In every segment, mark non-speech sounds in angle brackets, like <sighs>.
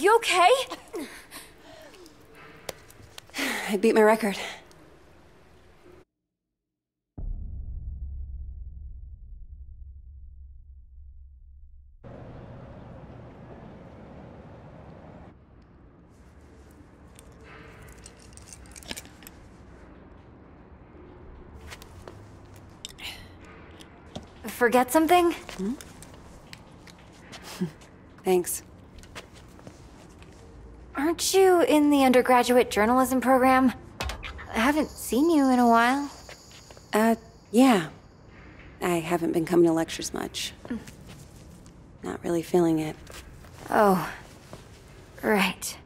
you okay? I beat my record. Forget something? Hmm? <laughs> Thanks. Aren't you in the undergraduate journalism program? I haven't seen you in a while. Uh, yeah. I haven't been coming to lectures much. Not really feeling it. Oh. Right.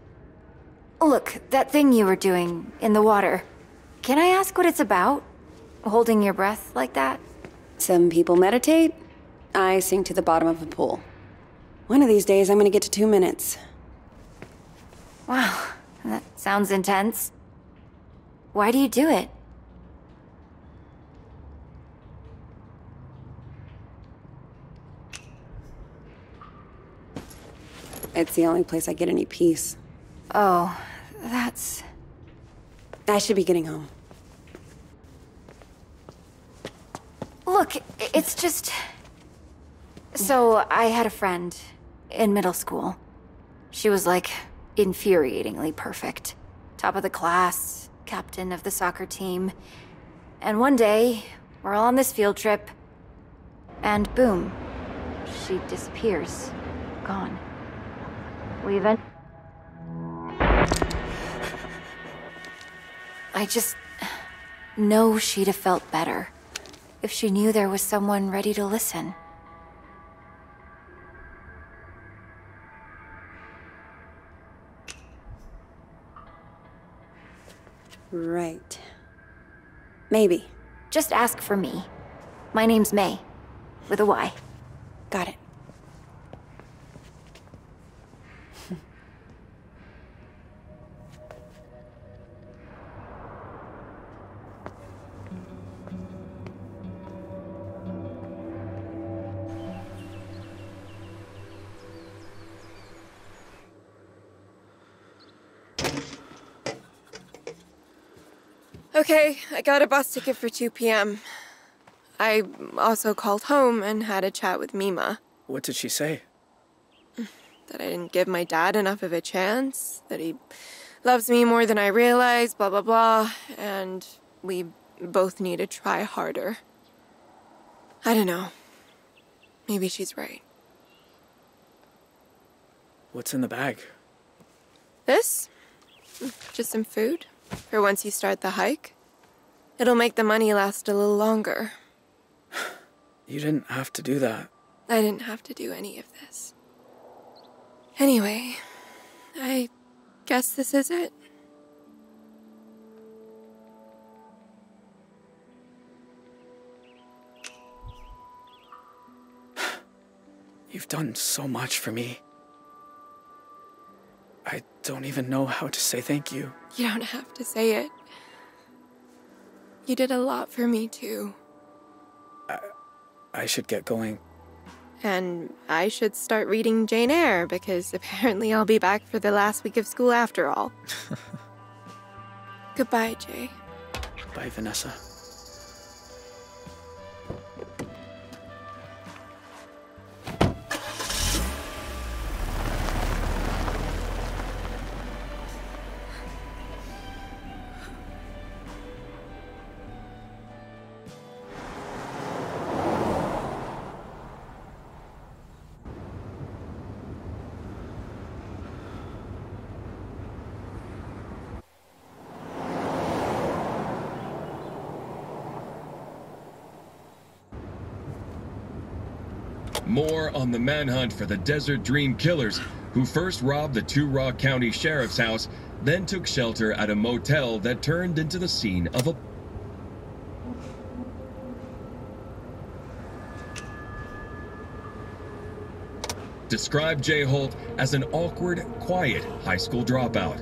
Look, that thing you were doing in the water. Can I ask what it's about? Holding your breath like that? Some people meditate. I sink to the bottom of a pool. One of these days, I'm gonna get to two minutes. Wow, that sounds intense. Why do you do it? It's the only place I get any peace. Oh, that's. I should be getting home. Look, it's just. So, I had a friend in middle school. She was like infuriatingly perfect. Top of the class, captain of the soccer team. And one day, we're all on this field trip, and boom, she disappears. Gone. We even. I just know she'd have felt better if she knew there was someone ready to listen. Right. Maybe. Just ask for me. My name's May, with a Y. Got it. Okay, I got a bus ticket for 2 p.m. I also called home and had a chat with Mima. What did she say? That I didn't give my dad enough of a chance, that he loves me more than I realize, blah, blah, blah, and we both need to try harder. I don't know. Maybe she's right. What's in the bag? This? Just some food for once you start the hike. It'll make the money last a little longer. <sighs> You didn't have to do that. I didn't have to do any of this. Anyway, I guess this is it. <sighs> You've done so much for me. I don't even know how to say thank you. You don't have to say it. You did a lot for me, too. I should get going. And I should start reading Jane Eyre because apparently I'll be back for the last week of school after all. <laughs> Goodbye, Jay. Goodbye, Vanessa. The manhunt for the Desert Dream Killers, who first robbed the Two Rock County Sheriff's house, then took shelter at a motel that turned into the scene of a described Jay Holt as an awkward, quiet high school dropout.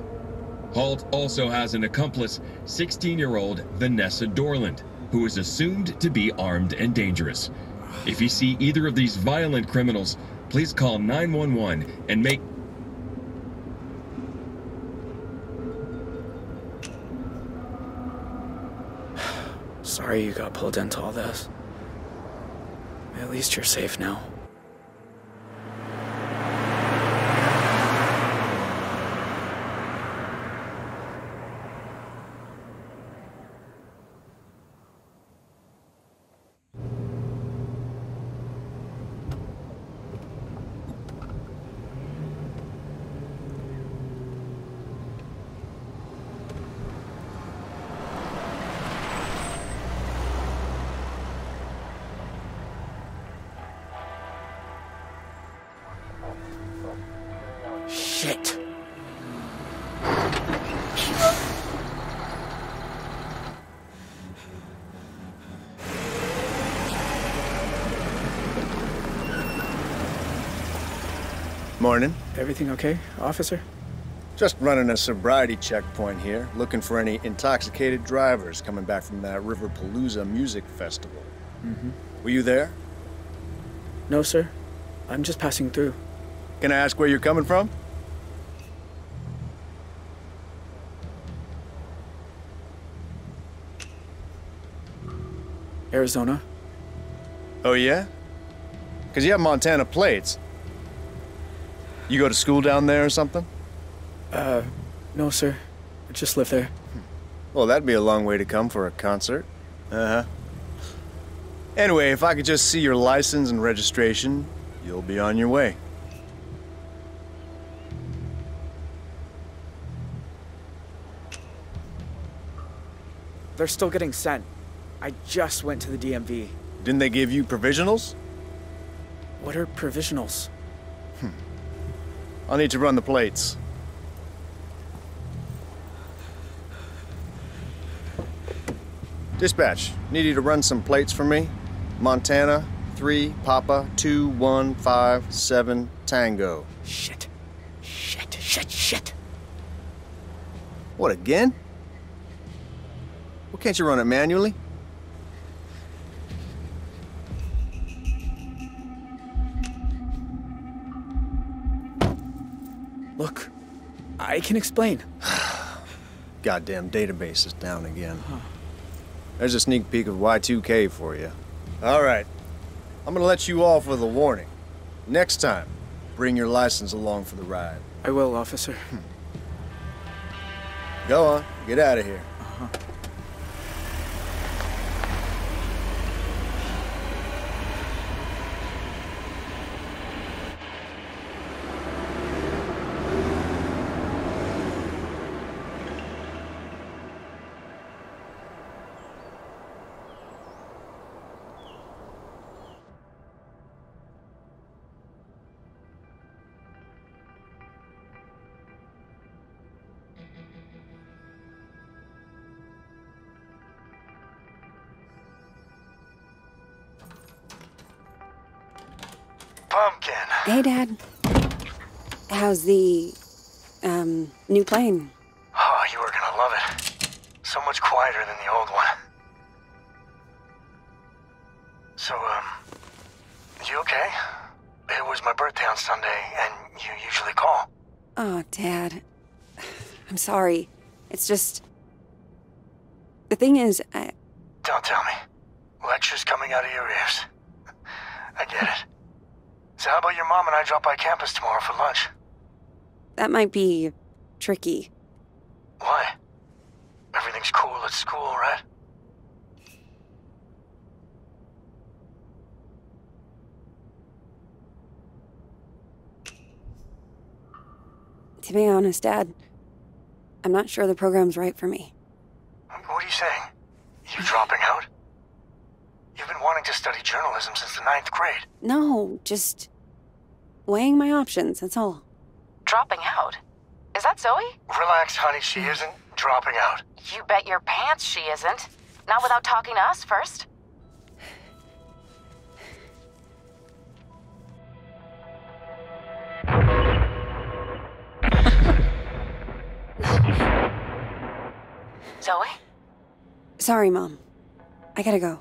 Holt also has an accomplice, 16 year old Vanessa Dorland, who is assumed to be armed and dangerous. If you see either of these violent criminals, please call 911 and make <sighs> Sorry you got pulled into all this. At least you're safe now. Everything okay, officer? Just running a sobriety checkpoint here, looking for any intoxicated drivers coming back from that Riverpalooza music festival. Mm-hmm. Were you there? No, sir. I'm just passing through. Can I ask where you're coming from? Arizona? Oh, yeah? Because you have Montana plates. You go to school down there or something? Uh, no, sir. I just live there. Well, that'd be a long way to come for a concert. Uh huh. Anyway, if I could just see your license and registration, you'll be on your way. They're still getting sent. I just went to the DMV. Didn't they give you provisionals? What are provisionals? I'll need to run the plates. Dispatch, need you to run some plates for me. Montana, 3 Papa 215 Tango. Shit. Shit, shit, shit. What, again? Well, can't you run it manually? I can explain. <sighs> Goddamn database is down again. There's a sneak peek of Y2K for you. All right. I'm gonna let you off with a warning. Next time, bring your license along for the ride. I will, officer. Hmm. Go on, get out of here. Pumpkin. Hey, Dad. How's the, um, new plane? Oh, you are gonna love it. So much quieter than the old one. So, um, you okay? It was my birthday on Sunday, and you usually call. Oh, Dad. I'm sorry. It's just. The thing is, I. Don't tell me. Lectures coming out of your ears. I get it. So how about your mom and I drop by campus tomorrow for lunch? That might be tricky. Why? Everything's cool at school, right? To be honest, Dad, I'm not sure the program's right for me. Um, what are you saying? You're dropping out? You've been wanting to study journalism since the ninth grade. No, just weighing my options, that's all. Dropping out? Is that Zoe? Relax, honey, she isn't dropping out. You bet your pants she isn't. Not without talking to us first. <sighs> Zoe? Sorry, Mom. I gotta go.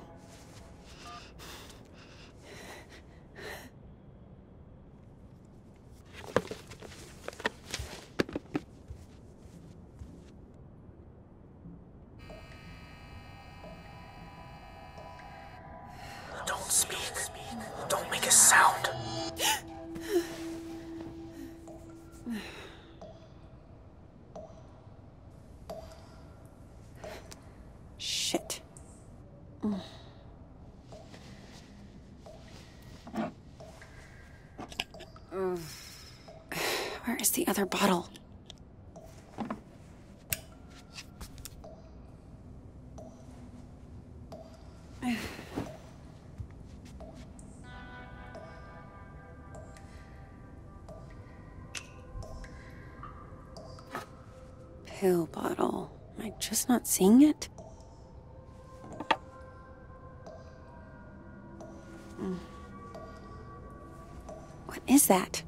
Pill bottle. Am I just not seeing it? Hmm. What is that?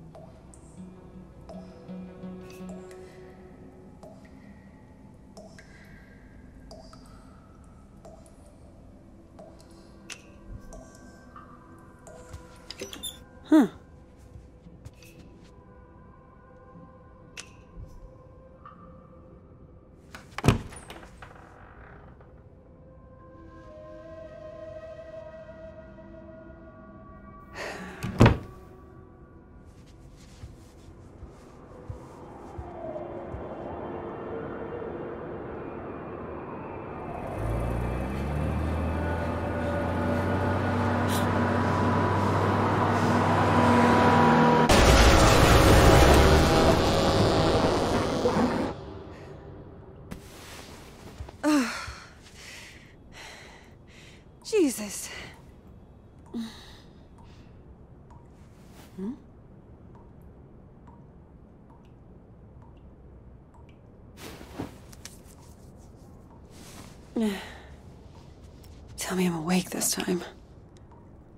Awake this time.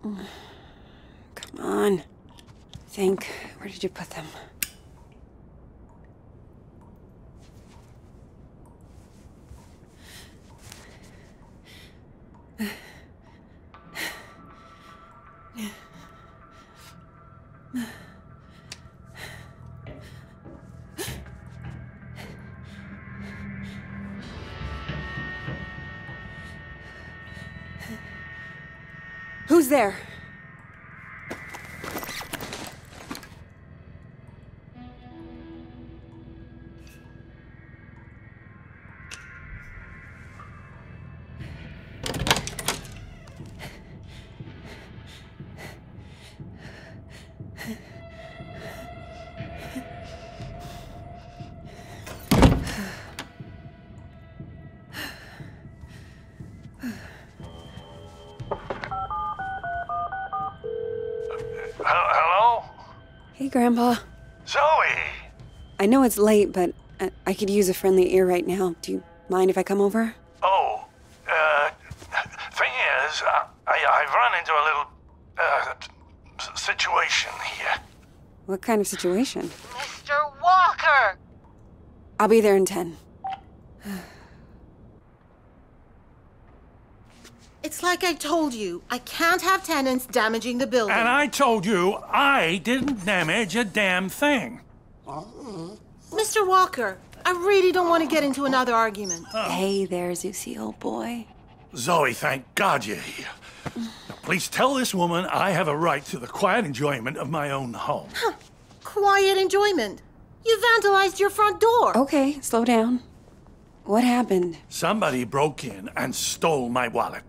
Come on. Think. Where did you put them? There? Grandpa. Zoe! I know it's late, but I, I could use a friendly ear right now. Do you mind if I come over? Oh, uh, thing is, I, I, I've run into a little, uh, situation here. What kind of situation? Mr. Walker! I'll be there in 10. It's like I told you. I can't have tenants damaging the building. And I told you I didn't damage a damn thing. Mr. Walker, I really don't want to get into another argument. Hey there, Zeusy, old boy. Zoe, thank God you're here. Now, please tell this woman I have a right to the quiet enjoyment of my own home. Quiet enjoyment. You vandalized your front door. Okay, slow down. What happened? Somebody broke in and stole my wallet.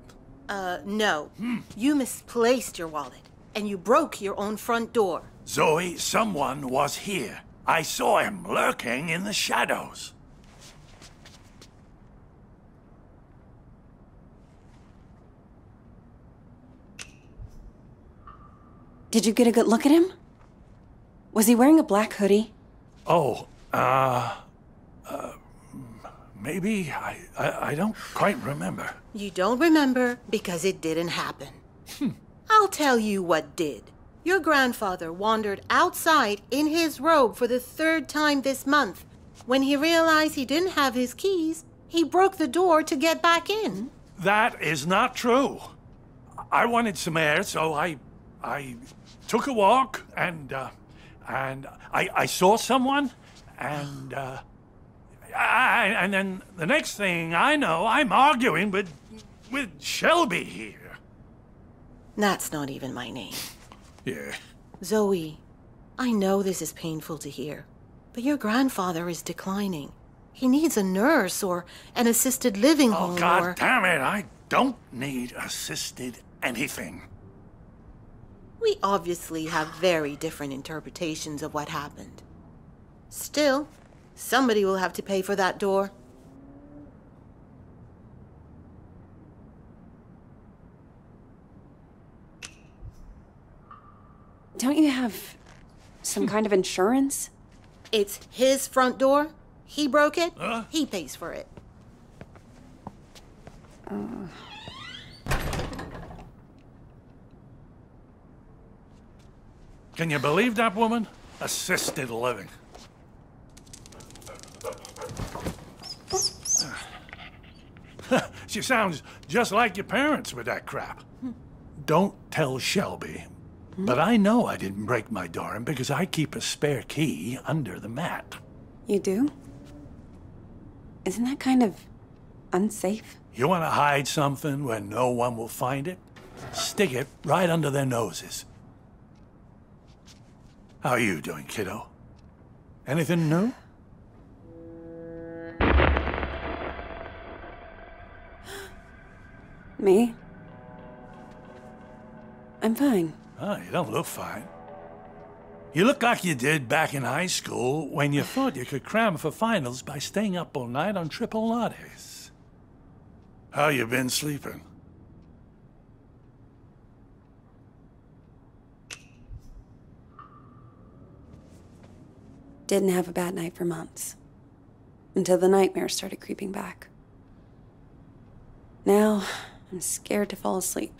Uh, no. You misplaced your wallet, and you broke your own front door. Zoe, someone was here. I saw him lurking in the shadows. Did you get a good look at him? Was he wearing a black hoodie? Oh, Uh, uh, maybe I, I I don't quite remember. You don't remember because it didn't happen. I'll tell you what did. Your grandfather wandered outside in his robe for the third time this month. When he realized he didn't have his keys, he broke the door to get back in. That is not true. I wanted some air, so I I took a walk and uh, and I, I saw someone and uh, I, and then the next thing I know, I'm arguing with with Shelby here. That's not even my name. Yeah. Zoe, I know this is painful to hear, but your grandfather is declining. He needs a nurse or an assisted living Oh home God or. damn it! I don't need assisted anything. We obviously have very different interpretations of what happened. Still, somebody will have to pay for that door. Don't you have some hmm. kind of insurance? It's his front door. He broke it. Huh? He pays for it. Can you believe that woman? Assisted living. <laughs> she sounds just like your parents with that crap. Don't tell Shelby, but I know I didn't break my door because I keep a spare key under the mat. You do? Isn't that kind of unsafe? You want to hide something where no one will find it? Stick it right under their noses. How are you doing, kiddo? Anything new? Me? I'm fine. Oh, you don't look fine. You look like you did back in high school when you thought you could cram for finals by staying up all night on triple lattes. How you been sleeping? Didn't have a bad night for months. Until the nightmares started creeping back. Now, I'm scared to fall asleep.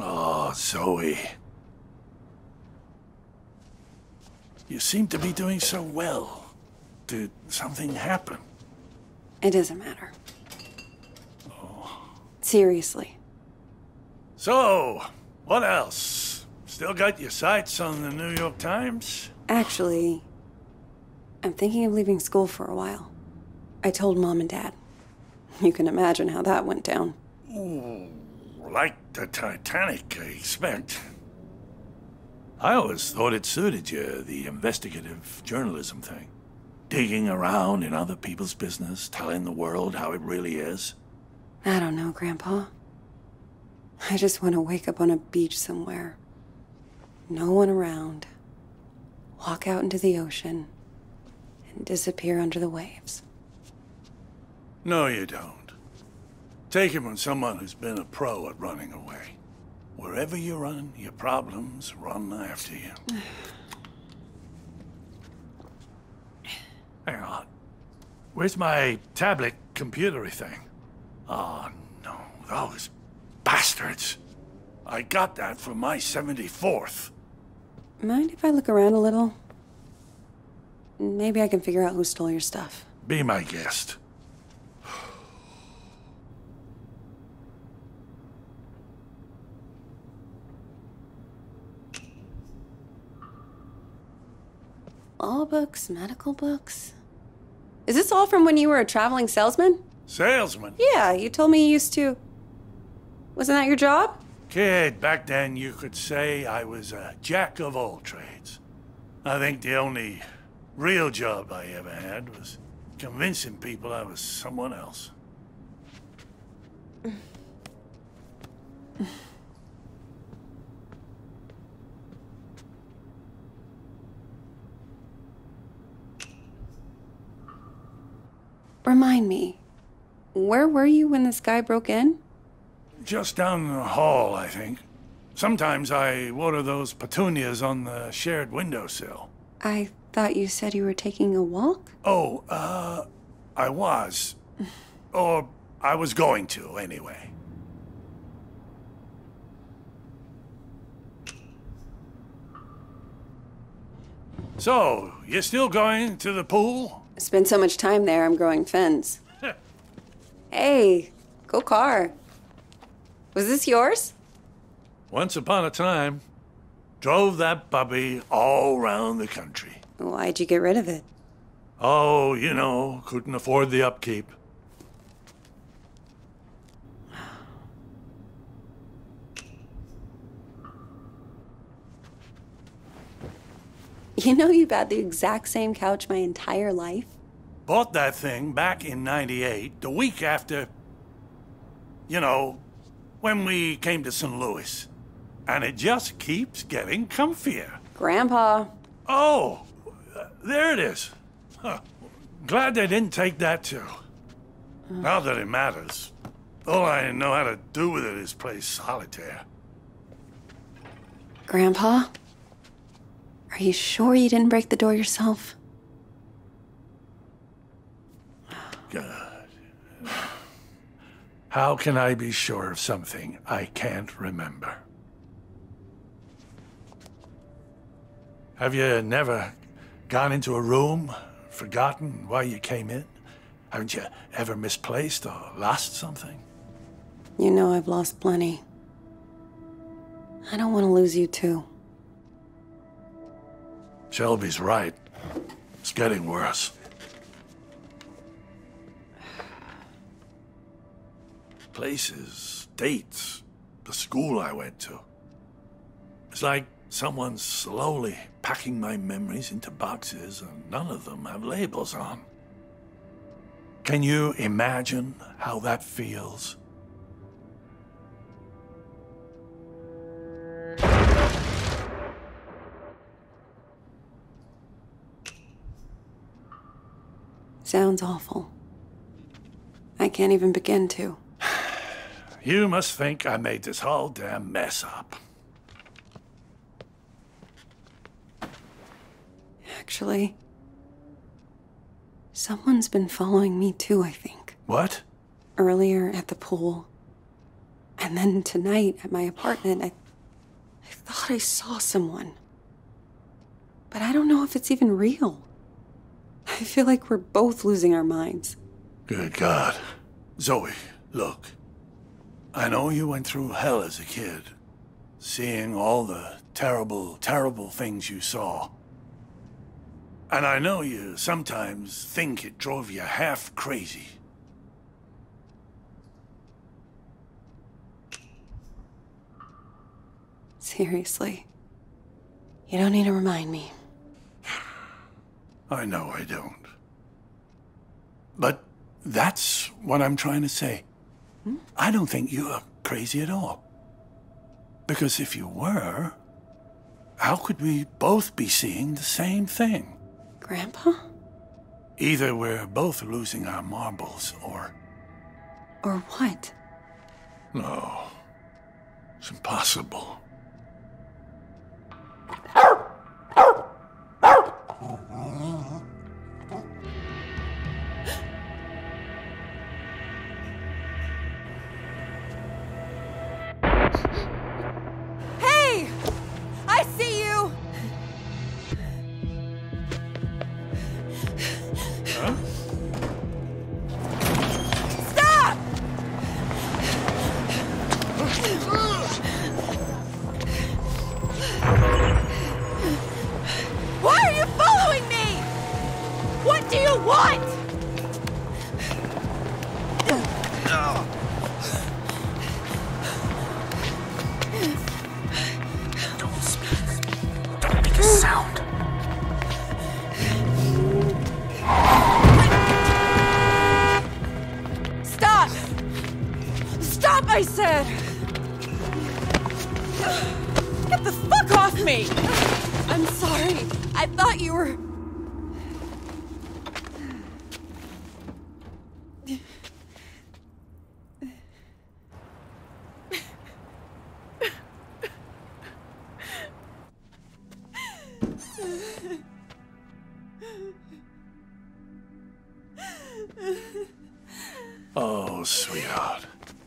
Oh, Zoe. You seem to be doing so well. Did something happen? It doesn't matter. Oh. Seriously. So, what else? Still got your sights on the New York Times? Actually, I'm thinking of leaving school for a while. I told mom and dad. You can imagine how that went down. Ooh, like the Titanic, I expect. I always thought it suited you, the investigative journalism thing. Digging around in other people's business, telling the world how it really is. I don't know, Grandpa. I just want to wake up on a beach somewhere. No one around. Walk out into the ocean and disappear under the waves. No, you don't. Take it from someone who's been a pro at running away. Wherever you run, your problems run after you. Hang on. Where's my tablet computery thing? Oh, no. Those bastards. I got that from my 74th. Mind if I look around a little? Maybe I can figure out who stole your stuff. Be my guest. Law books, medical books. Is this all from when you were a traveling salesman? Salesman? Yeah, you told me you used to. Wasn't that your job? Kid, back then you could say I was a jack of all trades. I think the only real job I ever had was convincing people I was someone else. <laughs> Remind me, where were you when this guy broke in? Just down the hall, I think. Sometimes I water those petunias on the shared windowsill. I thought you said you were taking a walk? Oh, uh, I was. <sighs> or I was going to, anyway. So, you're still going to the pool? Spent so much time there, I'm growing fins. <laughs> hey, go car. Was this yours? Once upon a time, drove that puppy all round the country. Why'd you get rid of it? Oh, you know, couldn't afford the upkeep. <laughs> You know you've had the exact same couch my entire life? Bought that thing back in 98, the week after, you know, when we came to St. Louis. And it just keeps getting comfier. Grandpa. Oh, there it is. Huh. Glad they didn't take that too. Now that it matters. All I know how to do with it is play solitaire. Grandpa? Are you sure you didn't break the door yourself? God. How can I be sure of something I can't remember? Have you never gone into a room, forgotten why you came in? Haven't you ever misplaced or lost something? You know I've lost plenty. I don't want to lose you too. Shelby's right. It's getting worse. Places, dates, the school I went to. It's like someone's slowly packing my memories into boxes and none of them have labels on. Can you imagine how that feels? Sounds awful. I can't even begin to. <sighs> You must think I made this whole damn mess up. Actually, someone's been following me too, I think. What? Earlier at the pool. And then tonight at my apartment, I, I thought I saw someone. But I don't know if it's even real. I feel like we're both losing our minds. Good God. Zoe, look. I know you went through hell as a kid, seeing all the terrible, terrible things you saw. And I know you sometimes think it drove you half crazy. Seriously. You don't need to remind me. I know I don't. But that's what I'm trying to say. Hmm? I don't think you are crazy at all. Because if you were, how could we both be seeing the same thing? Grandpa? Either we're both losing our marbles, or. Or what? No. It's impossible.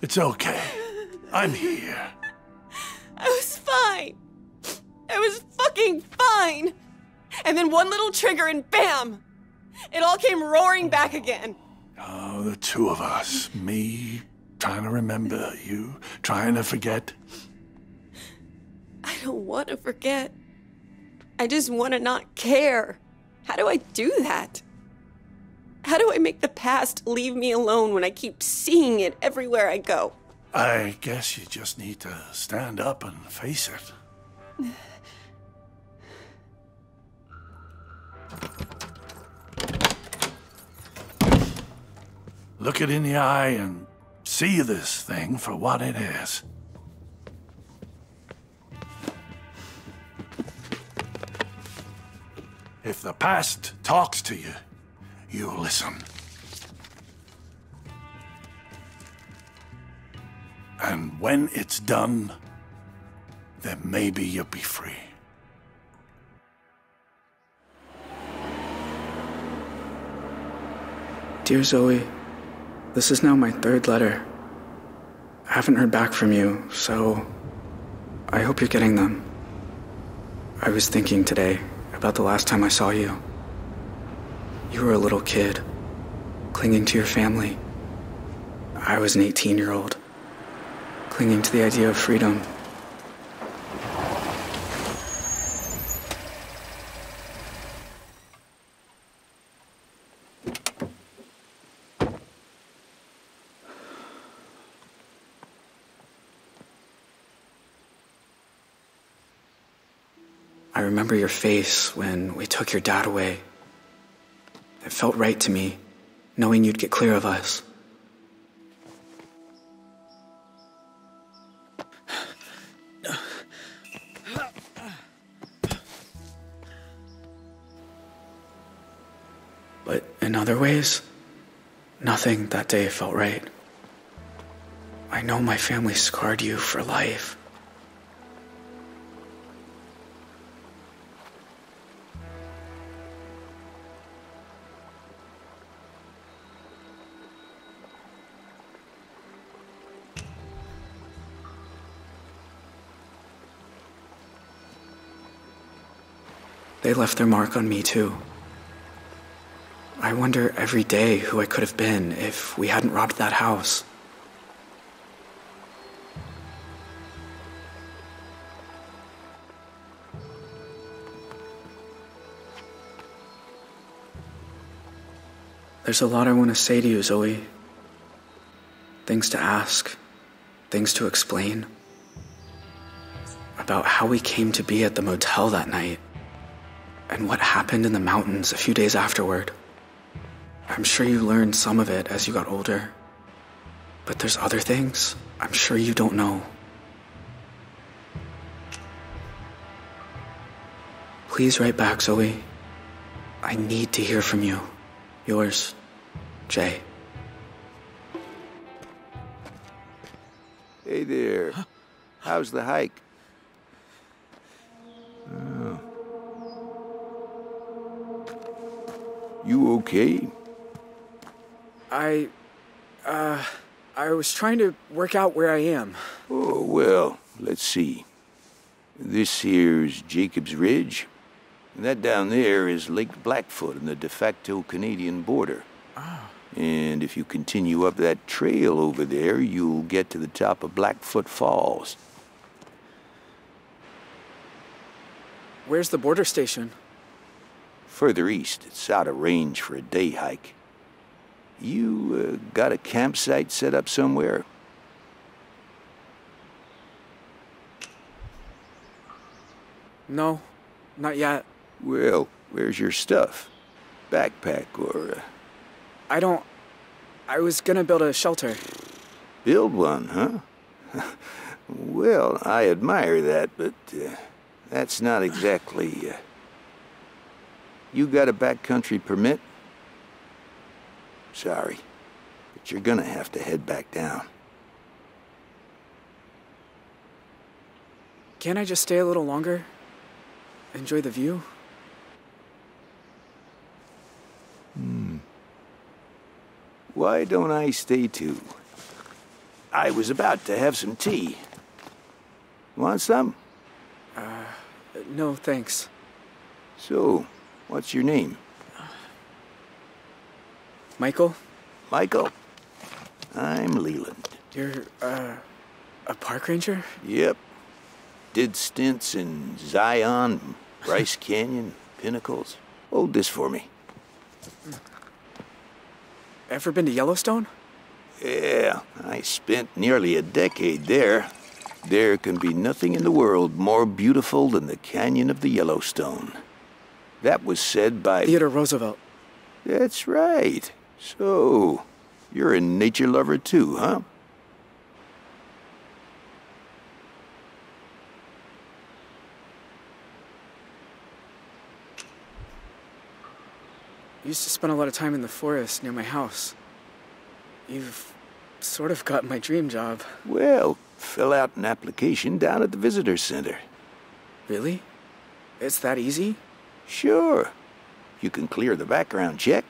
It's okay. I'm here. I was fine. I was fucking fine. And then one little trigger and bam! It all came roaring back again. Oh, the two of us. Me trying to remember, you trying to forget. I don't want to forget. I just want to not care. How do I do that? How do I make the past leave me alone when I keep seeing it everywhere I go? I guess you just need to stand up and face it. <sighs> Look it in the eye and see this thing for what it is. If the past talks to you, you listen. And when it's done, then maybe you'll be free. Dear Zoe, this is now my third letter. I haven't heard back from you, so I hope you're getting them. I was thinking today about the last time I saw you. You were a little kid, clinging to your family. I was an 18 year old, clinging to the idea of freedom. I remember your face when we took your dad away. It felt right to me, knowing you'd get clear of us. But in other ways, nothing that day felt right. I know my family scarred you for life. They left their mark on me too. I wonder every day who I could have been if we hadn't robbed that house. There's a lot I want to say to you, Zoe. Things to ask, things to explain. About how we came to be at the motel that night, and what happened in the mountains a few days afterward. I'm sure you learned some of it as you got older. But there's other things I'm sure you don't know. Please write back, Zoe. I need to hear from you. Yours, Jay. Hey there. How's the hike? You okay? I. uh. I was trying to work out where I am. Oh, well, let's see. This here's Jacob's Ridge. And that down there is Lake Blackfoot and the de facto Canadian border. Ah. And if you continue up that trail over there, you'll get to the top of Blackfoot Falls. Where's the border station? Further east, it's out of range for a day hike. You uh, got a campsite set up somewhere? No, not yet. Well, where's your stuff? Backpack or. Uh... I don't. I was gonna build a shelter. Build one, huh? <laughs> well, I admire that, but uh, that's not exactly. Uh... You got a backcountry permit? Sorry, but you're gonna have to head back down. Can't I just stay a little longer? Enjoy the view? Hmm. Why don't I stay too? I was about to have some tea. Want some? Uh, no, thanks. So, what's your name? Michael? Michael. I'm Leland. You're, uh, a park ranger? Yep. Did stints in Zion, Bryce <laughs> Canyon, Pinnacles. Hold this for me. Ever been to Yellowstone? Yeah, I spent nearly a decade there. There can be nothing in the world more beautiful than the Canyon of the Yellowstone. That was said by Theodore Roosevelt. That's right. So, you're a nature lover too, huh? I used to spend a lot of time in the forest near my house. You've sort of got my dream job. Well, fill out an application down at the visitor center. Really? It's that easy? Sure. You can clear the background check.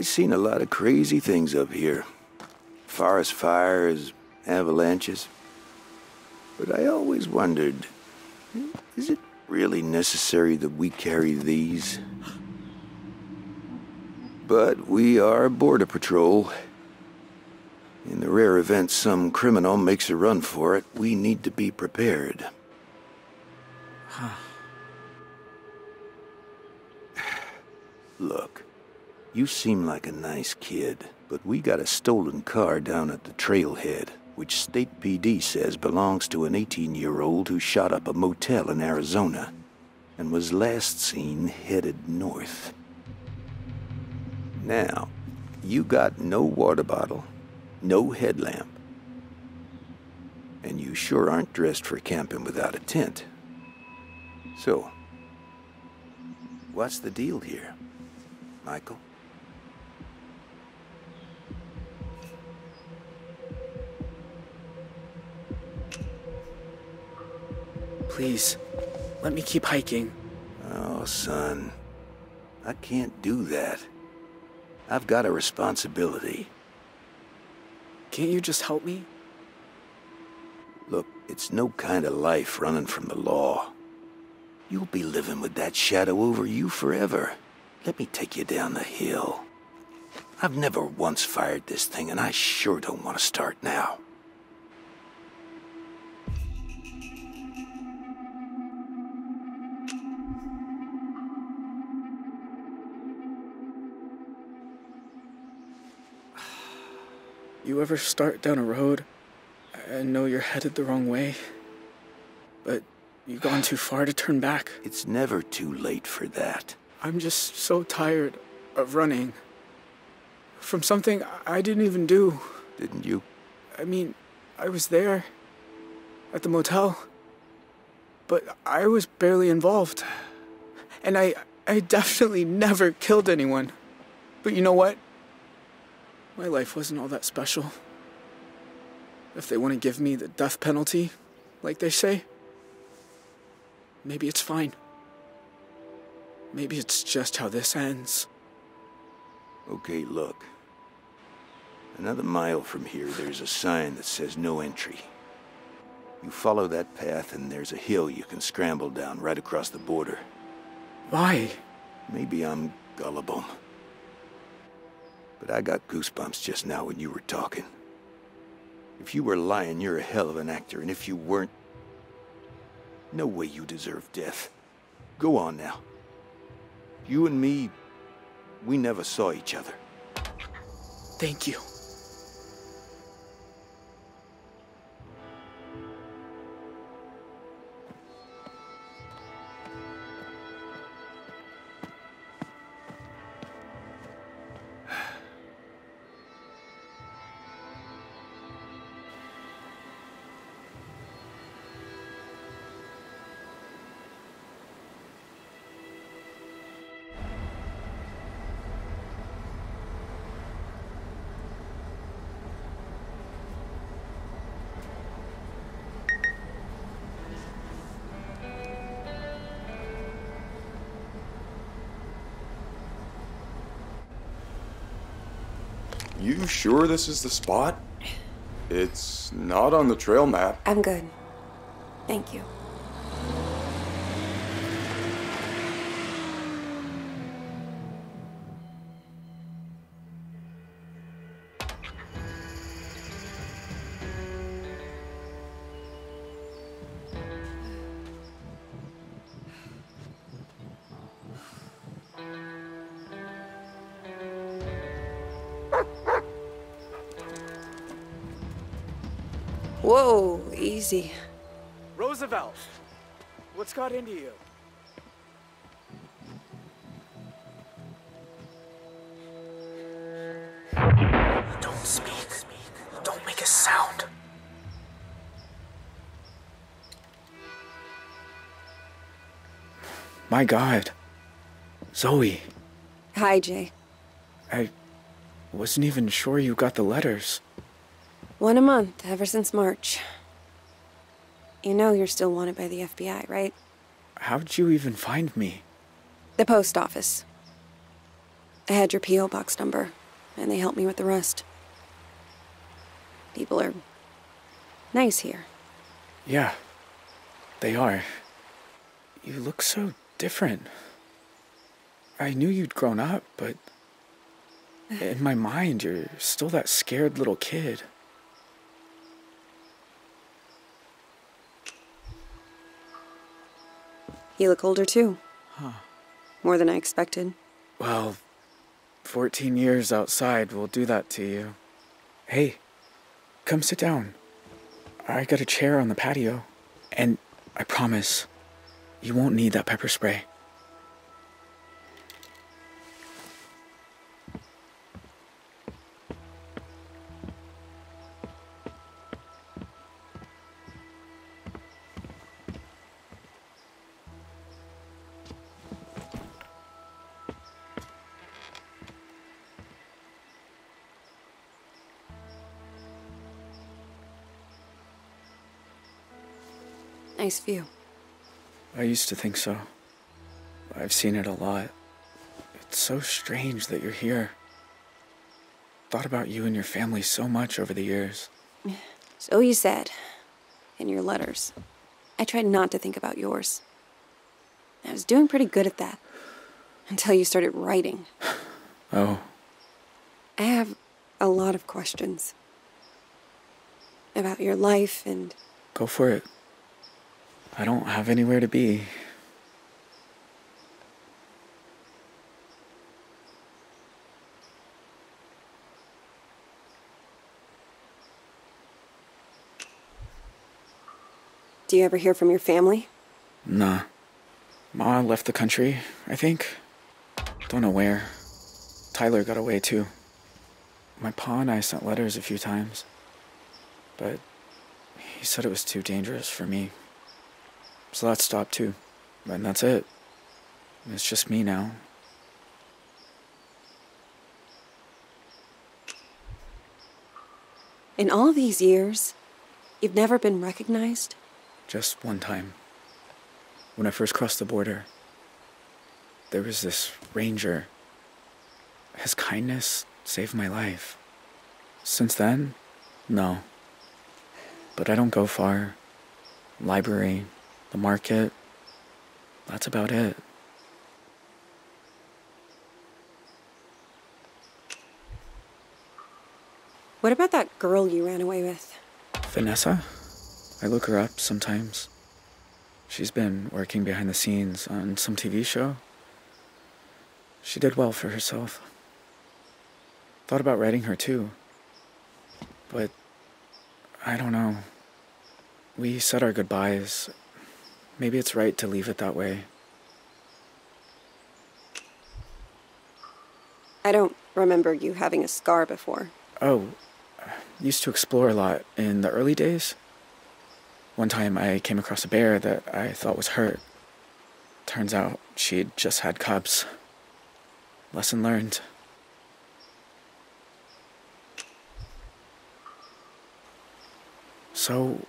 I've seen a lot of crazy things up here. Forest fires, avalanches. But I always wondered, is it really necessary that we carry these? But we are Border Patrol. In the rare event some criminal makes a run for it, we need to be prepared. Huh. Look, you seem like a nice kid, but we got a stolen car down at the trailhead, which State PD says belongs to an 18-year-old who shot up a motel in Arizona and was last seen headed north. Now, you got no water bottle, no headlamp. And you sure aren't dressed for camping without a tent. So, what's the deal here, Michael? Please, let me keep hiking. Oh, son. I can't do that. I've got a responsibility. Can't you just help me? Look, it's no kind of life running from the law. You'll be living with that shadow over you forever. Let me take you down the hill. I've never once fired this thing, and I sure don't want to start now. You ever start down a road and know you're headed the wrong way, but you've gone too far to turn back? It's never too late for that. I'm just so tired of running from something I didn't even do. Didn't you? I mean, I was there at the motel, but I was barely involved. And I I definitely never killed anyone. But you know what? My life wasn't all that special. If they want to give me the death penalty, like they say, maybe it's fine. Maybe it's just how this ends. Okay, look. Another mile from here, there's a sign that says no entry. You follow that path, and there's a hill you can scramble down right across the border. Why? Maybe I'm gullible. But I got goosebumps just now when you were talking. If you were lying, you're a hell of an actor, and if you weren't, no way you deserve death. Go on now. You and me, we never saw each other. Thank you. Sure this is the spot? It's not on the trail map. I'm good. Thank you. Easy. Roosevelt, what's got into you? Don't speak. Don't make a sound. My god. Zoe, Hi, Jay. I wasn't even sure you got the letters. One a month, ever since March. You know you're still wanted by the FBI, right? How'd you even find me? The post office. I had your P.O. box number, and they helped me with the rest. People are nice here. Yeah, they are. You look so different. I knew you'd grown up, but in my mind, you're still that scared little kid. You look older too. Huh. More than I expected. Well, 14 years outside will do that to you. Hey, come sit down. I got a chair on the patio. And I promise, you won't need that pepper spray. View. I used to think so. I've seen it a lot. It's so strange that you're here. Thought about you and your family so much over the years. <sighs> So you said. In your letters. I tried not to think about yours. I was doing pretty good at that. Until you started writing. <sighs> Oh, I have a lot of questions. About your life and go for it. I don't have anywhere to be. do you ever hear from your family? Nah. Ma left the country, I think. Don't know where. Tyler got away too. My pa and I sent letters a few times. But he said it was too dangerous for me. So that stopped too. And that's it. It's just me now. In all these years, you've never been recognized? Just one time. When I first crossed the border, there was this ranger. His kindness saved my life. Since then, no. But I don't go far. Library, the market, that's about it. What about that girl you ran away with? Vanessa? I look her up sometimes. She's been working behind the scenes on some TV show. She did well for herself. Thought about writing her too. But I don't know. We said our goodbyes. Maybe it's right to leave it that way. I don't remember you having a scar before. Oh, used to explore a lot in the early days. One time I came across a bear that I thought was hurt. Turns out she'd just had cubs. Lesson learned. So,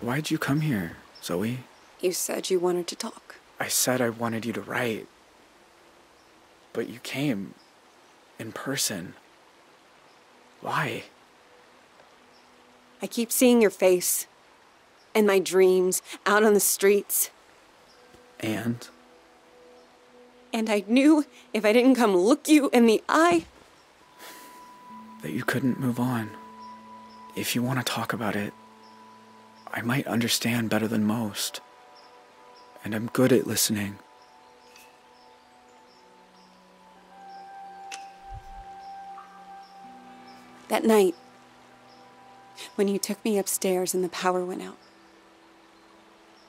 why'd you come here, Zoe? You said you wanted to talk. I said I wanted you to write. But you came in person. Why? I keep seeing your face. In my dreams, out on the streets. And? And I knew if I didn't come look you in the eye. That you couldn't move on. If you want to talk about it, I might understand better than most. And I'm good at listening. That night, when you took me upstairs and the power went out.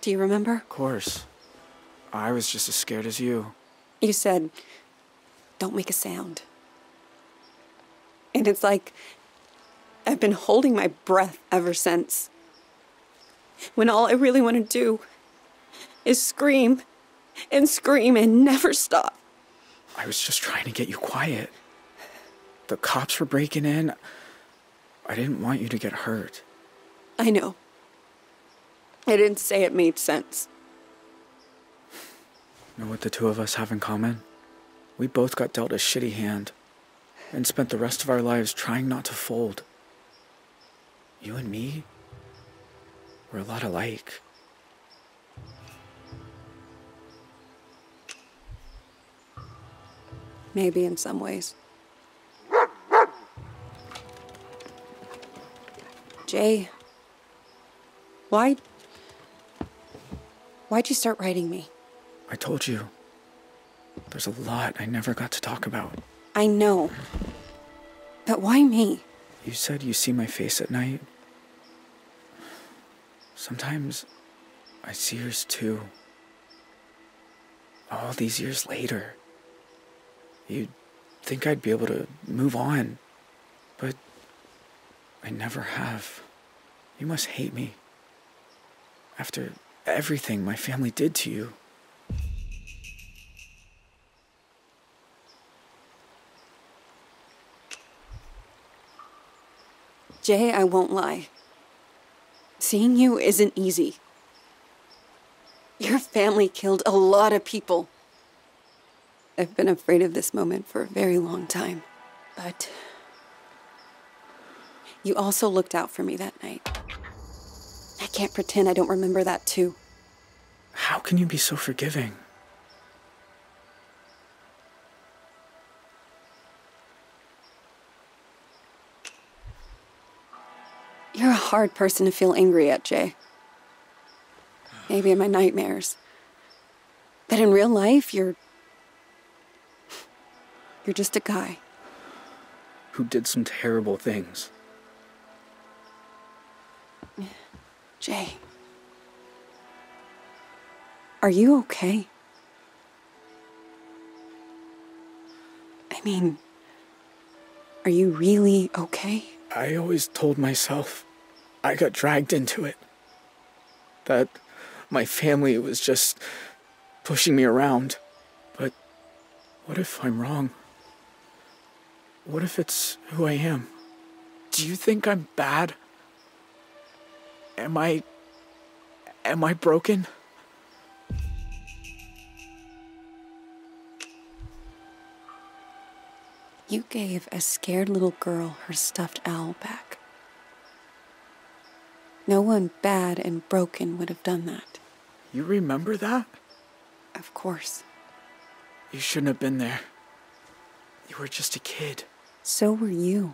Do you remember? Of course. I was just as scared as you. You said, don't make a sound. And it's like I've been holding my breath ever since. When all I really want to do is scream and scream and never stop. I was just trying to get you quiet. The cops were breaking in. I didn't want you to get hurt. I know. I didn't say it made sense. Know what the two of us have in common? We both got dealt a shitty hand and spent the rest of our lives trying not to fold. You and me, we're a lot alike. Maybe in some ways. Jay, why. Why'd you start writing me? I told you. There's a lot I never got to talk about. I know. But why me? You said you see my face at night. Sometimes I see yours too. All these years later. You'd think I'd be able to move on, but I never have. You must hate me. After everything my family did to you. Jay, I won't lie. Seeing you isn't easy. Your family killed a lot of people. I've been afraid of this moment for a very long time. But you also looked out for me that night. I can't pretend I don't remember that too. How can you be so forgiving? You're a hard person to feel angry at, Jay. Maybe in my nightmares. But in real life, you're. You're just a guy. Who did some terrible things. Jay. Are you okay? I mean, are you really okay? I always told myself I got dragged into it. That my family was just pushing me around. But what if I'm wrong? What if it's who I am? Do you think I'm bad? Am I. Am I broken? You gave a scared little girl her stuffed owl back. No one bad and broken would have done that. You remember that? Of course. You shouldn't have been there. You were just a kid. So were you.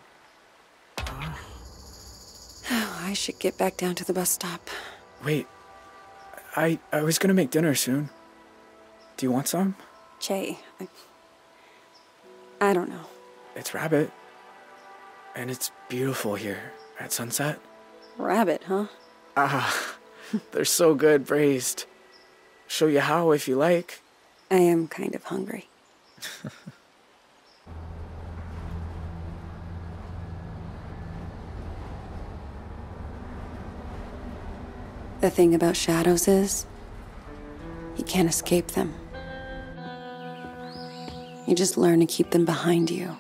Oh, <sighs> I should get back down to the bus stop. Wait. I I was gonna make dinner soon. Do you want some? Jay, I, I don't know. It's rabbit. And it's beautiful here at sunset. Rabbit, huh? Ah, <laughs> they're so good braised. Show you how if you like. I am kind of hungry. <laughs> the thing about shadows is, you can't escape them. You just learn to keep them behind you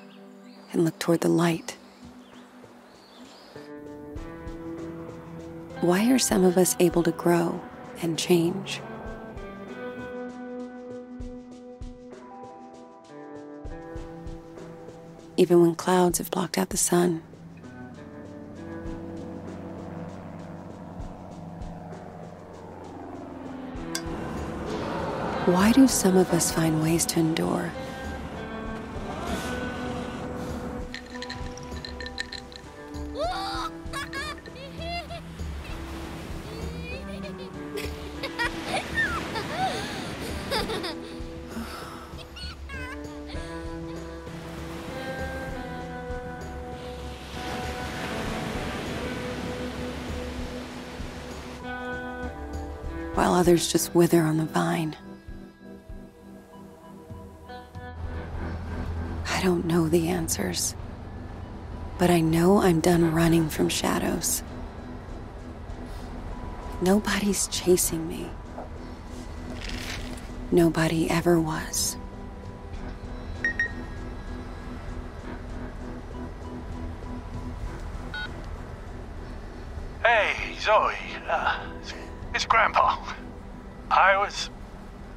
and look toward the light. Why are some of us able to grow and change? Even when clouds have blocked out the sun Why do some of us find ways to endure? while others just wither on the vine. I don't know the answers, but I know I'm done running from shadows. Nobody's chasing me. Nobody ever was. Hey, Zoe. Uh, it's Grandpa. I was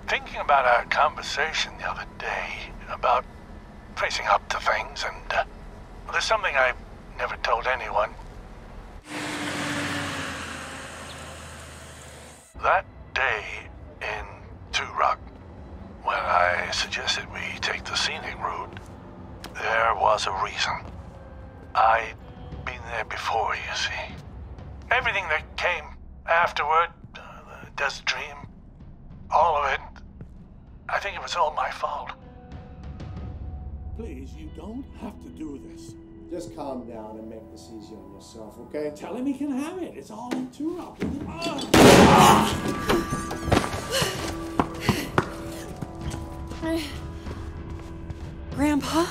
thinking about our conversation the other day about facing up to things, and uh, there's something I never told anyone. That day in Two Rock, when I suggested we take the scenic route, there was a reason. I'd been there before, you see. Everything that came afterward, uh, the Desert Dream, all of it, I think it was all my fault. Please, you don't have to do this. Just calm down and make this easy on yourself, okay? Tell him he can have it. It's all in two up. <sighs> Grandpa?